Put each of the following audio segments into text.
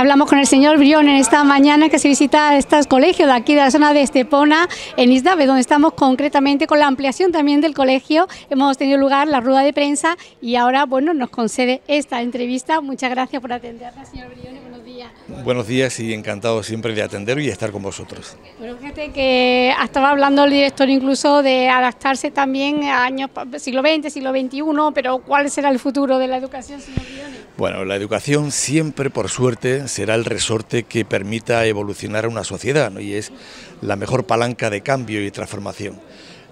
Hablamos con el señor Briones esta mañana que se visita estos colegios de aquí de la zona de Estepona, en Isdave, donde estamos concretamente con la ampliación también del colegio. Hemos tenido lugar la rueda de prensa y ahora, bueno, nos concede esta entrevista. Muchas gracias por atendernos, señor Briones. Buenos días. Buenos días y encantado siempre de atender y estar con vosotros. Bueno, fíjate que estaba hablando el director incluso de adaptarse también a años siglo XX, siglo XXI, pero ¿cuál será el futuro de la educación, señor Briones? Bueno, la educación siempre, por suerte, será el resorte que permita evolucionar a una sociedad y es la mejor palanca de cambio y transformación.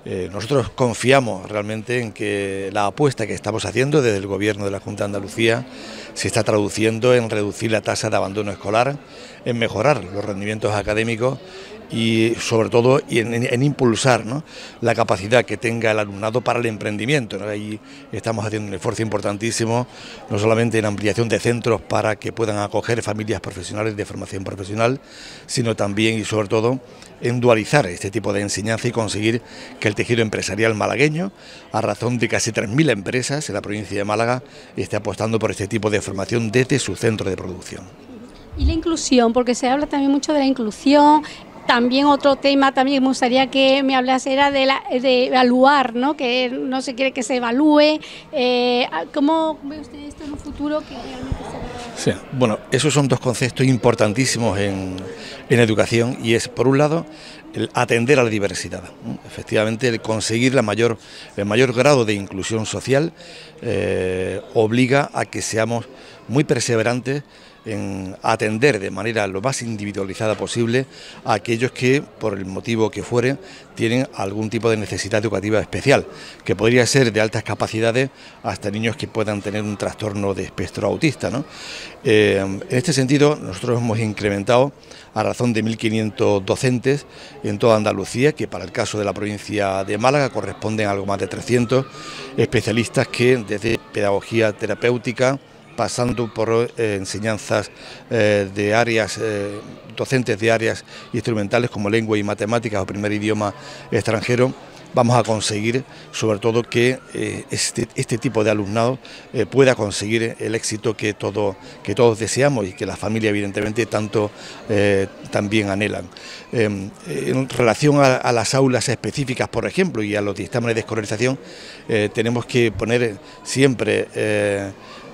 Eh, nosotros confiamos realmente en que la apuesta que estamos haciendo desde el Gobierno de la Junta de Andalucía se está traduciendo en reducir la tasa de abandono escolar, en mejorar los rendimientos académicos y sobre todo en, impulsar la capacidad que tenga el alumnado para el emprendimiento. Ahí estamos haciendo un esfuerzo importantísimo, no solamente en ampliación de centros para que puedan acoger familias profesionales de formación profesional, sino también y sobre todo en dualizar este tipo de enseñanza y conseguir que el tejido empresarial malagueño, a razón de casi 3.000 empresas en la provincia de Málaga, esté apostando por este tipo de formación desde su centro de producción. Y la inclusión, porque se habla también mucho de la inclusión, también otro tema también me gustaría que me hablase era de, la, de evaluar, ¿no? que no se quiere que se evalúe. Eh, ¿Cómo ve usted esto en un futuro que realmente se Sí, bueno, esos son dos conceptos importantísimos en, en educación y es, por un lado, el atender a la diversidad. Efectivamente, el conseguir la mayor, el mayor grado de inclusión social eh, obliga a que seamos muy perseverantes en atender de manera lo más individualizada posible a aquellos que, por el motivo que fuere, tienen algún tipo de necesidad educativa especial, que podría ser de altas capacidades hasta niños que puedan tener un trastorno de espectro autista. Eh, en este sentido, nosotros hemos incrementado a razón de 1.500 docentes en toda Andalucía, que para el caso de la provincia de Málaga corresponden a algo más de 300 especialistas que desde pedagogía terapéutica, pasando por eh, enseñanzas eh, de áreas, eh, docentes de áreas instrumentales como lengua y matemáticas o primer idioma extranjero, vamos a conseguir sobre todo que este, este, tipo de alumnado pueda conseguir el éxito que, todo, que todos deseamos y que la familia evidentemente tanto también anhelan. Em, en relación a, a, las aulas específicas, por ejemplo, y a los dictámenes de escolarización, tenemos que poner siempre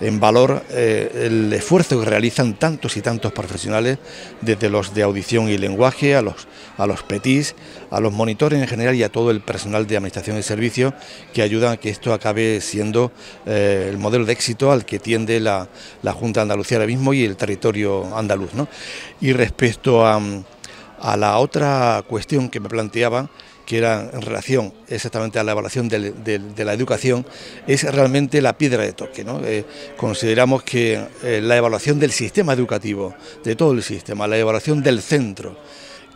en valor eh, el esfuerzo que realizan tantos y tantos profesionales, desde los de audición y lenguaje, a los, a los PETIS, a los monitores en general y a todo el personal de administración y servicios que ayudan a que esto acabe siendo eh, el modelo de éxito al que tiende la, Junta de Andalucía ahora mismo y el territorio andaluz. Y respecto a, a la otra cuestión que me planteaba, que era en relación exactamente a la evaluación de, la educación, es realmente la piedra de toque. Eh, consideramos que eh, la evaluación del sistema educativo, de todo el sistema, la evaluación del centro,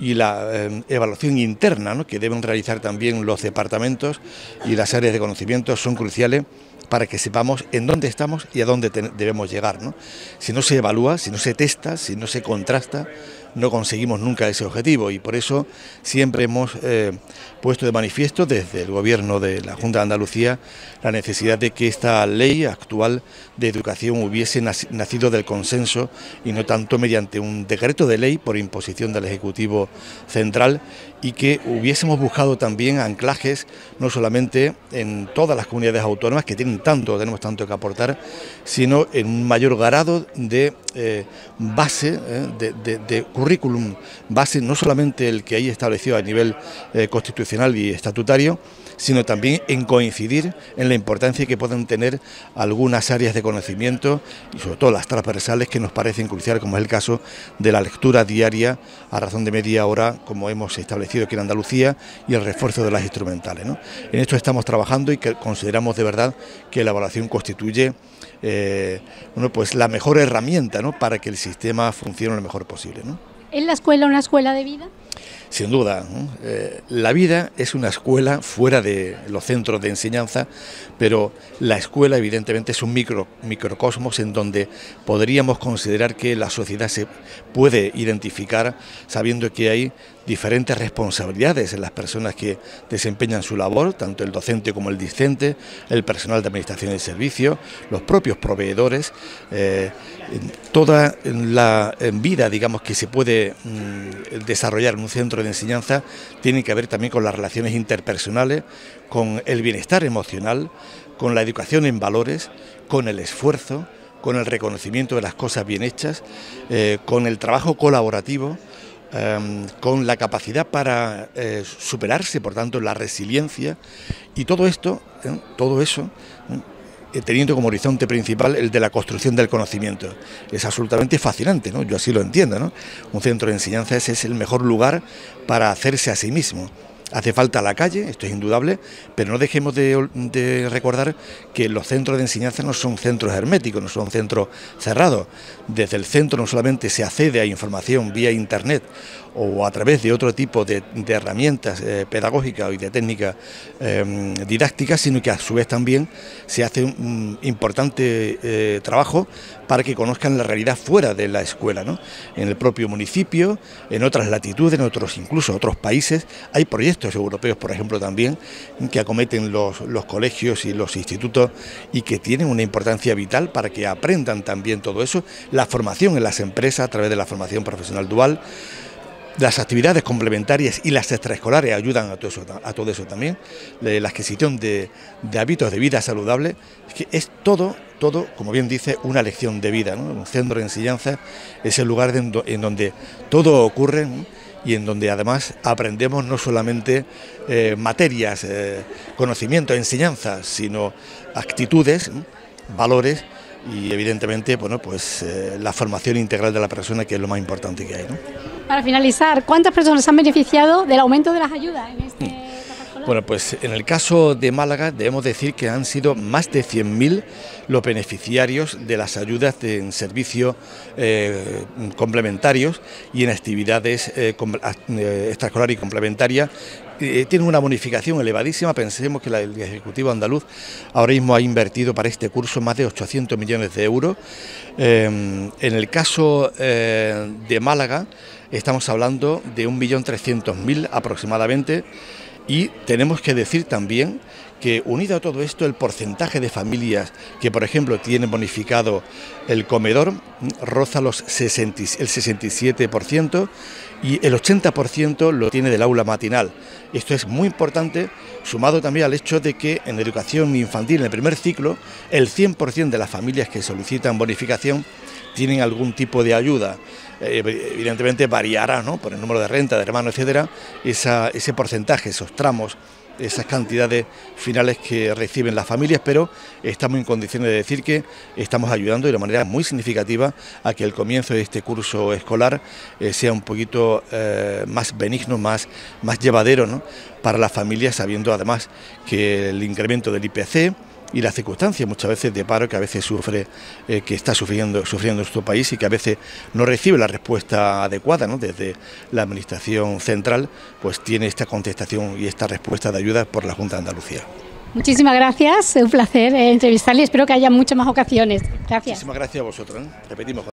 y la eh, evaluación interna que deben realizar también los departamentos y las áreas de conocimiento son cruciales para que sepamos en dónde estamos y a dónde debemos llegar. Si no se evalúa, si no se testa, si no se contrasta, no conseguimos nunca ese objetivo y por eso siempre hemos eh, puesto de manifiesto desde el Gobierno de la Junta de Andalucía la necesidad de que esta ley actual de educación hubiese nacido del consenso y no tanto mediante un decreto de ley por imposición del Ejecutivo Central y que hubiésemos buscado también anclajes no solamente en todas las comunidades autónomas que tienen tanto, tenemos tanto que aportar, sino en un mayor grado de eh, base, eh, de, currículum base, no solamente el que hay establecido a nivel eh, constitucional y estatutario, sino también en coincidir en la importancia que pueden tener algunas áreas de conocimiento y sobre todo las transversales que nos parecen cruciales, como es el caso de la lectura diaria a razón de media hora, como hemos establecido aquí en Andalucía, y el refuerzo de las instrumentales. En esto estamos trabajando y que consideramos de verdad que la evaluación constituye eh, bueno, pues la mejor herramienta para que el sistema funcione lo mejor posible. ¿Es la escuela una escuela de vida? Sin duda, eh, la vida es una escuela fuera de los centros de enseñanza, pero la escuela evidentemente es un micro, microcosmos en donde podríamos considerar que la sociedad se puede identificar sabiendo que hay diferentes responsabilidades en las personas que desempeñan su labor, tanto el docente como el discente, el personal de administración y servicio, los propios proveedores, eh, toda la vida, digamos, que se puede mm, desarrollar en un centro de enseñanza tiene que ver también con las relaciones interpersonales, con el bienestar emocional, con la educación en valores, con el esfuerzo, con el reconocimiento de las cosas bien hechas, eh, con el trabajo colaborativo, em, con la capacidad para eh, superarse, por tanto, la resiliencia y todo esto, ¿eh? todo eso teniendo como horizonte principal el de la construcción del conocimiento. Es absolutamente fascinante, ¿no? yo así lo entiendo. ¿no? Un centro de enseñanza es el mejor lugar para hacerse a sí mismo. Hace falta la calle, esto es indudable, pero no dejemos de, recordar que los centros de enseñanza no son centros herméticos, no son centros cerrados. Desde el centro no solamente se accede a información vía Internet o a través de otro tipo de, herramientas eh, pedagógicas y de técnicas em, didácticas, sino que a su vez también se hace un, importante eh, trabajo para que conozcan la realidad fuera de la escuela, ¿no? en el propio municipio, en otras latitudes, en otros incluso otros países. Hay proyectos europeos, por ejemplo, también, que acometen los, los colegios y los institutos y que tienen una importancia vital para que aprendan también todo eso, la formación en las empresas a través de la formación profesional dual. Las actividades complementarias y las extraescolares ayudan a todo eso, a todo eso también. La adquisición de, hábitos de vida saludable, que es todo, todo, como bien dice, una lección de vida. Un centro de enseñanza es el lugar en donde todo ocurre y en donde además aprendemos no solamente eh, materias, eh, conocimiento, enseñanza, sino actitudes, valores y evidentemente bueno, pues, eh, la formación integral de la persona que es lo más importante que hay. Para finalizar, ¿cuántas personas han beneficiado del aumento de las ayudas. Bueno, pues en el caso de Málaga debemos decir que han sido más de 100.000 los beneficiarios de las ayudas en servicios eh, complementarios y en actividades eh, eh y complementarias tiene una bonificación elevadísima. Pensemos que el Ejecutivo andaluz ahora mismo ha invertido para este curso más de 800 millones de euros. en el caso de Málaga, estamos hablando de 1.300.000 aproximadamente y tenemos que decir también que unido a todo esto el porcentaje de familias que por ejemplo tienen bonificado el comedor roza los el 67% y el 80% lo tiene del aula matinal. Esto es muy importante, sumado también al hecho de que en educación infantil, en el primer ciclo, el 100% de las familias que solicitan bonificación tienen algún tipo de ayuda. Eh, evidentemente variará ¿no? por el número de renta, de hermanos, etcétera, ese porcentaje, esos tramos esas cantidades finales que reciben las familias, pero estamos en condiciones de decir que estamos ayudando de una manera muy significativa a que el comienzo de este curso escolar eh, sea un poquito eh, más benigno, más, más llevadero para las familias, sabiendo además que el incremento del IPC, y las circunstancias muchas veces de paro que a veces sufre, eh, que está sufriendo, sufriendo nuestro país y que a veces no recibe la respuesta adecuada ¿no? desde la Administración Central, pues tiene esta contestación y esta respuesta de ayuda por la Junta de Andalucía. Muchísimas gracias, un placer eh, entrevistarle y espero que haya muchas más ocasiones. Gracias. Muchísimas gracias a vosotros. ¿eh? Repetimos.